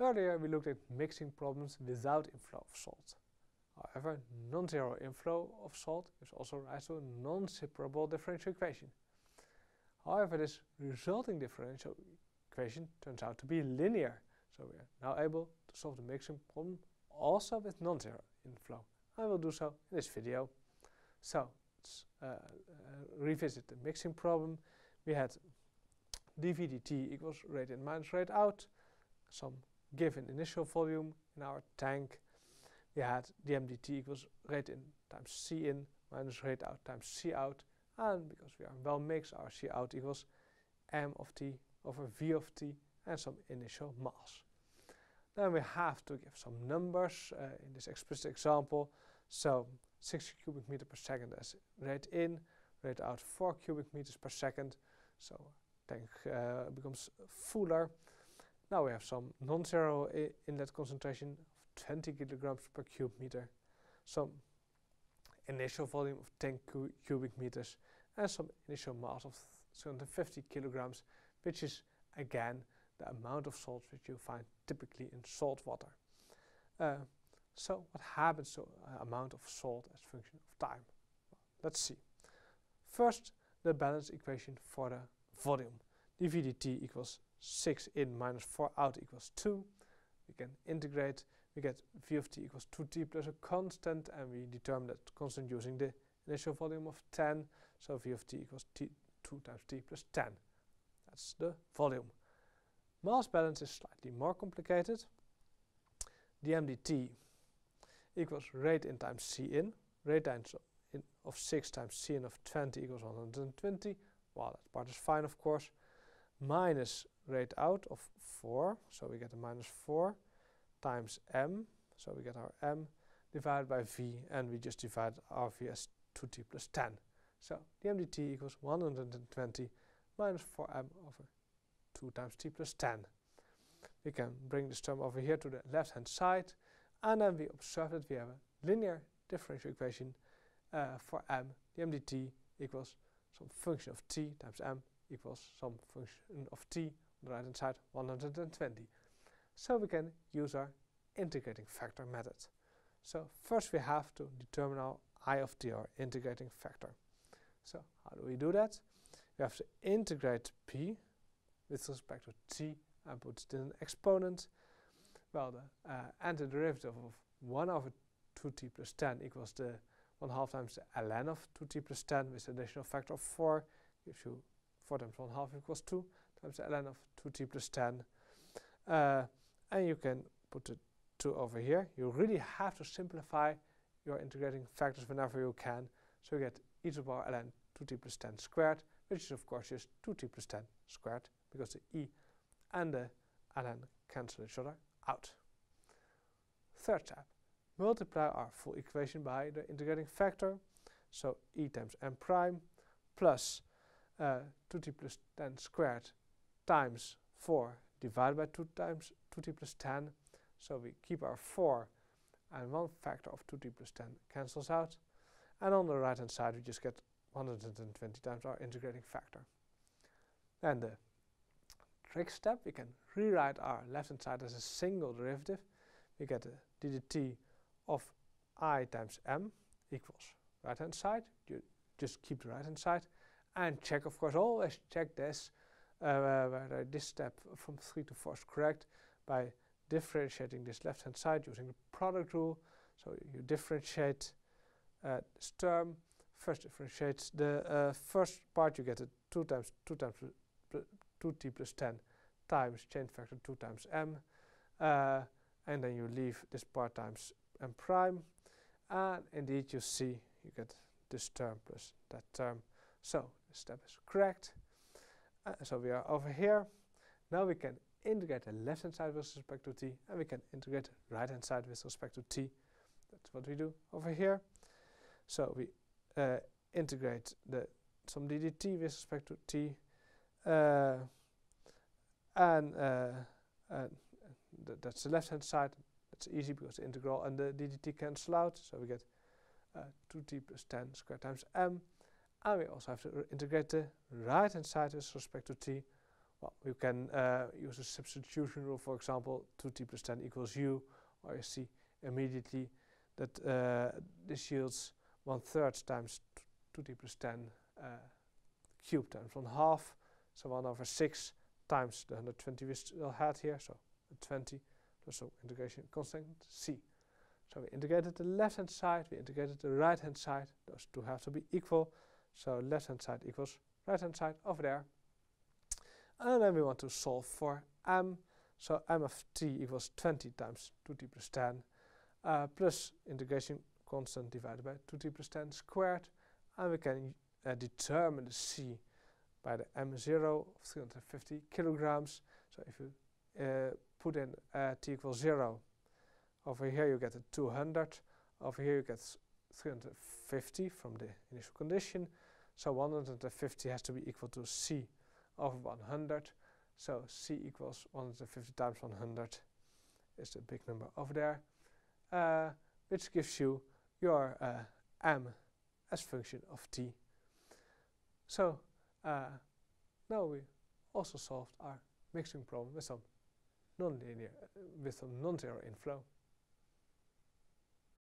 Earlier we looked at mixing problems without inflow of salt. However, non-zero inflow of salt is also rise to a non-separable differential equation. However, this resulting differential equation turns out to be linear, so we are now able to solve the mixing problem also with non-zero inflow. I will do so in this video. So, let's uh, uh, revisit the mixing problem. We had dv dt equals rate in minus rate out, some given initial volume in our tank. We had dmdt equals rate in times c in minus rate out times c out. And because we are well mixed, our c out equals m of t over v of t and some initial mass. Then we have to give some numbers uh, in this explicit example. So 60 cubic meter per second as rate in, rate out 4 cubic meters per second. So tank uh, becomes fuller. Now we have some non-zero inlet concentration of 20 kilograms per cube meter, some initial volume of 10 cu cubic meters, and some initial mass of 350 kilograms, which is again the amount of salt which you find typically in salt water. Uh, so what happens to uh, amount of salt as function of time? Well, let's see. First, the balance equation for the volume. dv dt equals 6 in minus 4 out equals 2. We can integrate, we get v of t equals 2t plus a constant, and we determine that constant using the initial volume of 10. So v of t equals t 2 times t plus 10. That's the volume. Mass balance is slightly more complicated. dmdt equals rate in times c in. Rate times in of 6 times c in of 20 equals 120. Well, that part is fine, of course. Minus rate out of 4, so we get a minus 4 times m, so we get our m, divided by v, and we just divide our v as 2t plus 10. So dmdt equals 120 minus 4m over 2 times t plus 10. We can bring this term over here to the left hand side, and then we observe that we have a linear differential equation uh, for m, dmdt equals some function of t times m equals some function of t on the right hand side 120. So we can use our integrating factor method. So first we have to determine our i of t, our integrating factor. So how do we do that? We have to integrate p with respect to t and put it in an exponent. Well, the uh, antiderivative of 1 over 2t plus 10 equals the 1 half times the ln of 2t plus 10 with an additional factor of 4 gives you 4 times 1 half equals 2 times the ln of 2t plus 10. Uh, and you can put the 2 over here. You really have to simplify your integrating factors whenever you can. So you get e to the power ln 2t plus 10 squared, which is of course just 2t plus 10 squared because the e and the ln cancel each other out. Third step, multiply our full equation by the integrating factor. So e times m prime plus Uh, 2t plus 10 squared times 4 divided by 2 times 2t plus 10. So we keep our 4 and one factor of 2t plus 10 cancels out. And on the right hand side we just get 120 times our integrating factor. Then the trick step, we can rewrite our left hand side as a single derivative. We get the ddt of i times m equals right hand side. You just keep the right hand side and check, of course, always check this uh, whether this step from 3 to 4 is correct by differentiating this left hand side using the product rule. So you differentiate uh, this term first differentiate the uh, first part you get it 2 times 2 times 2t plus 10 times change factor 2 times m uh, and then you leave this part times m prime and indeed you see you get this term plus that term so the step is correct. Uh, so we are over here. Now we can integrate the left hand side with respect to t and we can integrate the right hand side with respect to t. That's what we do over here. So we uh, integrate the some ddt with respect to t uh, and, uh, and th that's the left hand side. That's easy because the integral and the ddt cancel out. So we get 2t uh, plus 10 squared times m and we also have to integrate the right hand side with respect to t. Well, you can uh, use a substitution rule, for example, 2t plus 10 equals u, or you see immediately that uh, this yields 1 third times 2t plus 10 uh, cubed. Times 1 half, so 1 over 6 times the 120 we still had here, so 20 plus so integration constant c. So we integrated the left hand side, we integrated the right hand side, those two have to be equal, so left hand side equals right hand side over there. And then we want to solve for m, so m of t equals 20 times 2t plus 10 uh, plus integration constant divided by 2t plus 10 squared, and we can uh, determine the c by the m0 of 350 kilograms. So if you uh, put in uh, t equals 0, over here you get a 200, over here you get 350 from the initial condition. So 150 has to be equal to c over 100. So c equals 150 times 100 is the big number over there, uh, which gives you your uh, m as function of t. So uh, now we also solved our mixing problem with some nonlinear, uh, with some non-zero inflow.